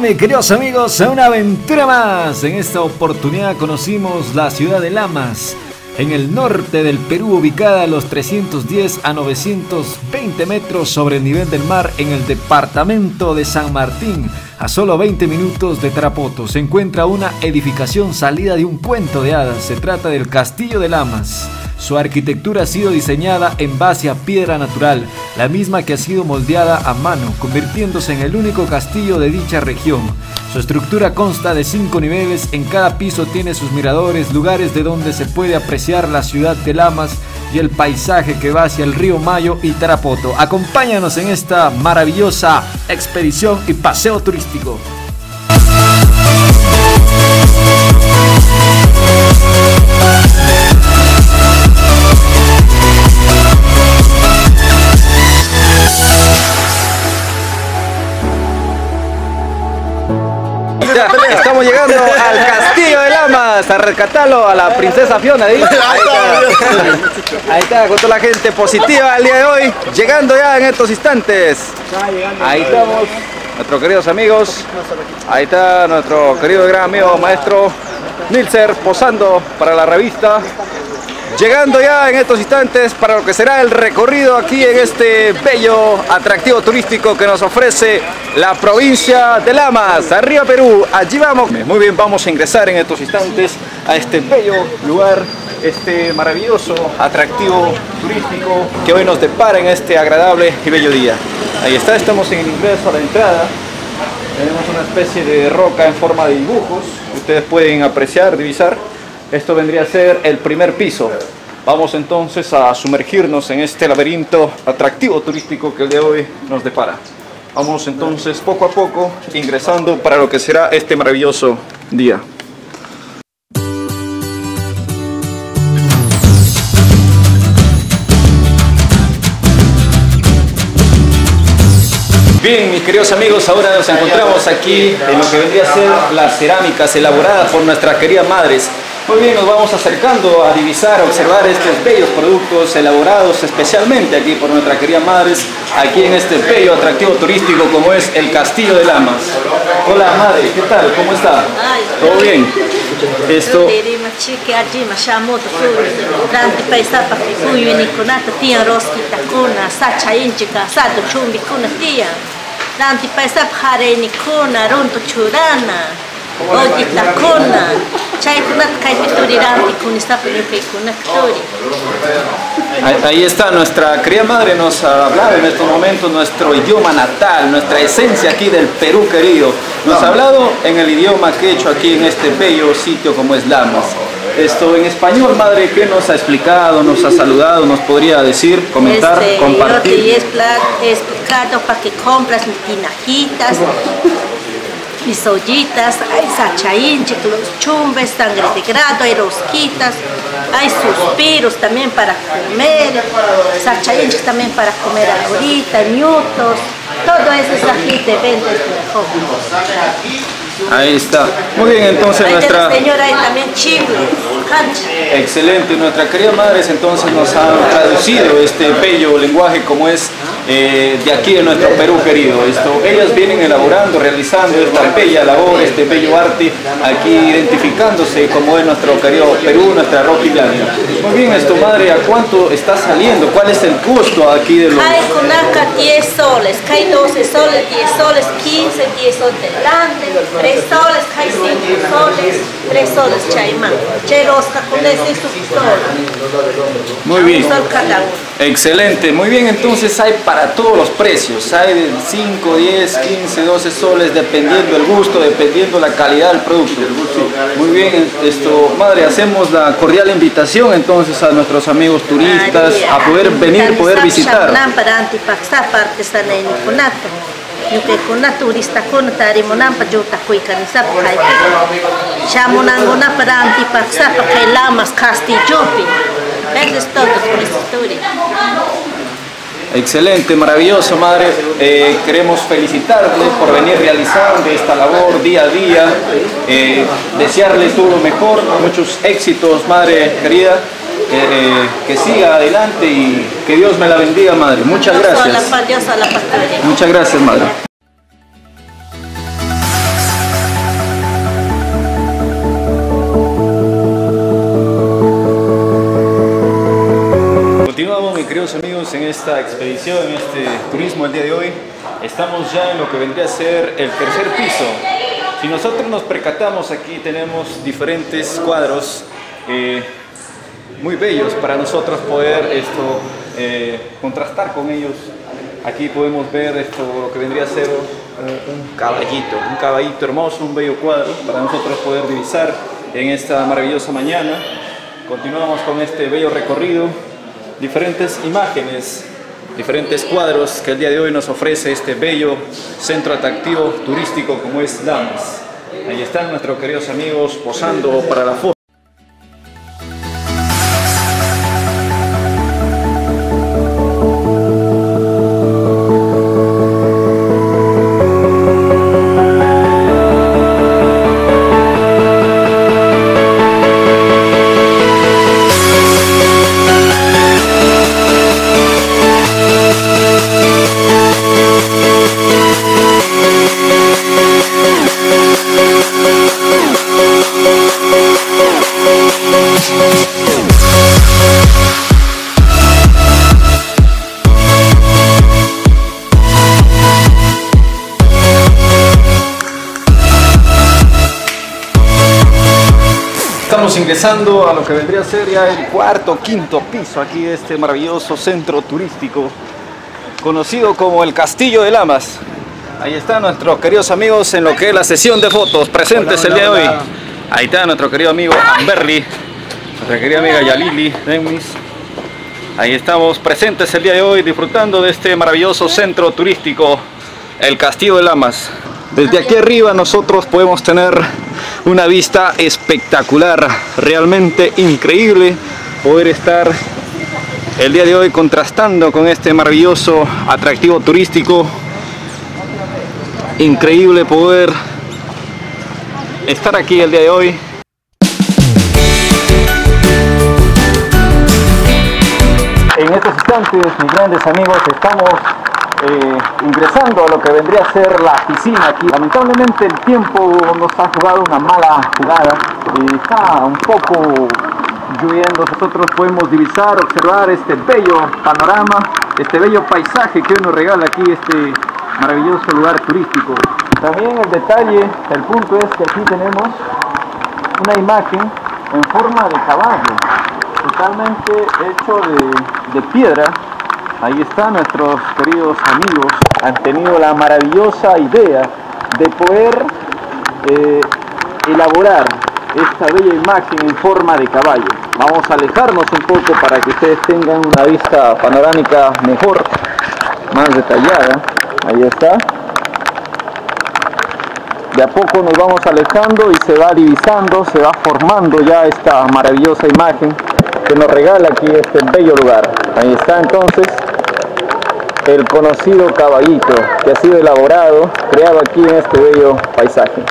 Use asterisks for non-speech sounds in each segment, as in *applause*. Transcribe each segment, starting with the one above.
mis queridos amigos, a una aventura más. En esta oportunidad conocimos la ciudad de Lamas, en el norte del Perú, ubicada a los 310 a 920 metros sobre el nivel del mar en el departamento de San Martín. A solo 20 minutos de Tarapoto se encuentra una edificación salida de un cuento de hadas. Se trata del Castillo de Lamas. Su arquitectura ha sido diseñada en base a piedra natural, la misma que ha sido moldeada a mano, convirtiéndose en el único castillo de dicha región. Su estructura consta de cinco niveles, en cada piso tiene sus miradores, lugares de donde se puede apreciar la ciudad de Lamas y el paisaje que va hacia el río Mayo y Tarapoto. Acompáñanos en esta maravillosa expedición y paseo turístico. *laughs* estamos llegando al castillo de Lamas a rescatarlo a la princesa Fiona. Ahí, ahí está, con toda la gente positiva el día de hoy, llegando ya en estos instantes. Ahí estamos, nuestros queridos amigos. Ahí está nuestro querido gran amigo maestro Nilser posando para la revista. Llegando ya en estos instantes para lo que será el recorrido aquí en este bello atractivo turístico que nos ofrece la provincia de Lamas, arriba Perú, allí vamos. Muy bien, vamos a ingresar en estos instantes a este bello lugar, este maravilloso atractivo turístico que hoy nos depara en este agradable y bello día. Ahí está, estamos en el ingreso a la entrada. Tenemos una especie de roca en forma de dibujos, ustedes pueden apreciar, divisar. Esto vendría a ser el primer piso. Vamos entonces a sumergirnos en este laberinto atractivo turístico que el de hoy nos depara. Vamos entonces poco a poco ingresando para lo que será este maravilloso día. Bien, mis queridos amigos, ahora nos encontramos aquí en lo que vendría a ser las cerámicas elaboradas por nuestras queridas madres. Muy bien, nos vamos acercando a divisar, a observar estos bellos productos elaborados especialmente aquí por nuestras queridas madres, aquí en este bello atractivo turístico como es el Castillo de Lamas. Hola madre, ¿qué tal? ¿Cómo está? ¿Todo bien? Esto... Ahí está, nuestra querida madre nos ha hablado en estos momentos nuestro idioma natal, nuestra esencia aquí del Perú querido. Nos ha hablado en el idioma que he hecho aquí en este bello sitio como es Lamas. Esto en español, madre, ¿qué nos ha explicado, nos ha saludado, nos podría decir, comentar, este, compartir? Yo te he explicado para que compras mis tinajitas, mis ollitas, hay sachainche, los chumbes, sangre de grado, hay rosquitas, hay suspiros también para comer, sachainches también para comer ahorita, ñutos, todo eso es aquí de venta mejor. Ahí está. Muy bien, entonces Ahí nuestra... señora hay también chile, cancha. Excelente, nuestra querida madres entonces nos han traducido este bello lenguaje como es eh, de aquí de nuestro Perú querido. Esto, ellas vienen elaborando, realizando esta bella labor, este bello arte, aquí identificándose como es nuestro querido Perú, nuestra roquillaña. Muy bien, esto madre, ¿a cuánto está saliendo? ¿Cuál es el costo aquí de los...? Hay conaca 10 soles, hay 12 soles, 10 soles, 15, 10 soles delante, 3 soles, hay 5 soles, 3 soles chaimán, 0 muy bien. Excelente, muy bien, entonces hay para todos los precios, hay de 5, 10, 15, 12 soles, dependiendo el gusto, dependiendo la calidad del producto. Muy bien, esto, madre, hacemos la cordial invitación entonces a nuestros amigos turistas a poder venir, poder visitar. Yuke kuna turista kuna tari monampa juta kui kanisa kai. Shamonangona para antipaksa pa lamas castillopi. Eso es todo por esta historia. Excelente, maravilloso, madre. Eh, queremos felicitarle por venir realizando esta labor día a día. Eh, desearle todo lo mejor, muchos éxitos, madre querida. Eh, que siga adelante y que Dios me la bendiga, madre. Muchas gracias. Muchas gracias, madre. Continuamos, mis queridos amigos, en esta expedición, en este turismo el día de hoy. Estamos ya en lo que vendría a ser el tercer piso. Si nosotros nos percatamos, aquí tenemos diferentes cuadros. Eh, muy bellos para nosotros poder esto eh, contrastar con ellos. Aquí podemos ver esto lo que vendría a ser un caballito, un caballito hermoso, un bello cuadro para nosotros poder divisar en esta maravillosa mañana. Continuamos con este bello recorrido, diferentes imágenes, diferentes cuadros que el día de hoy nos ofrece este bello centro atractivo turístico como es Damas. Ahí están nuestros queridos amigos posando para la foto. Estamos ingresando a lo que vendría a ser ya el cuarto, quinto piso aquí de este maravilloso centro turístico conocido como el Castillo de Lamas. Ahí están nuestros queridos amigos en lo que es la sesión de fotos presentes el día de hoy. Ahí está nuestro querido amigo Amberly, nuestra querida amiga Yalili Demis. Ahí estamos presentes el día de hoy disfrutando de este maravilloso centro turístico, el Castillo de Lamas. Desde aquí arriba nosotros podemos tener una vista espectacular, realmente increíble poder estar el día de hoy contrastando con este maravilloso atractivo turístico. Increíble poder estar aquí el día de hoy. En estos instantes, mis grandes amigos, estamos eh, ingresando a lo que vendría a ser la piscina aquí. Lamentablemente el tiempo nos ha jugado una mala jugada. y está un poco lloviendo. Nosotros podemos divisar, observar este bello panorama, este bello paisaje que nos regala aquí este maravilloso lugar turístico. También el detalle, el punto es que aquí tenemos una imagen en forma de caballo, totalmente hecho de, de piedra Ahí están nuestros queridos amigos, han tenido la maravillosa idea de poder eh, elaborar esta bella imagen en forma de caballo. Vamos a alejarnos un poco para que ustedes tengan una vista panorámica mejor, más detallada. Ahí está. De a poco nos vamos alejando y se va divisando, se va formando ya esta maravillosa imagen que nos regala aquí este bello lugar. Ahí está entonces el conocido caballito que ha sido elaborado, creado aquí en este bello paisaje.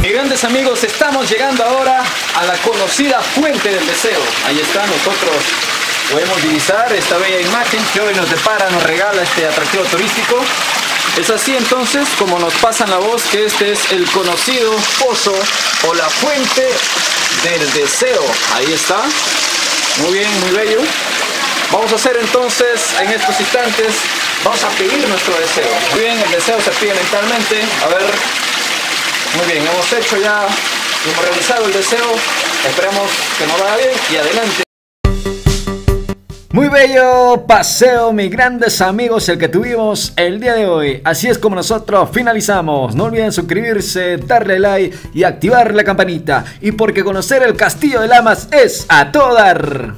Mis grandes amigos, estamos llegando ahora a la conocida Fuente del Deseo. Ahí está, nosotros podemos divisar esta bella imagen que hoy nos depara, nos regala este atractivo turístico. Es así entonces como nos pasan la voz que este es el conocido pozo o la fuente del deseo. Ahí está. Muy bien, muy bello. Vamos a hacer entonces en estos instantes, vamos a pedir nuestro deseo. Muy bien, el deseo se pide mentalmente. A ver, muy bien, hemos hecho ya, hemos realizado el deseo. Esperemos que nos vaya bien y adelante. Muy bello paseo, mis grandes amigos, el que tuvimos el día de hoy. Así es como nosotros finalizamos. No olviden suscribirse, darle like y activar la campanita. Y porque conocer el Castillo de Lamas es a todo dar.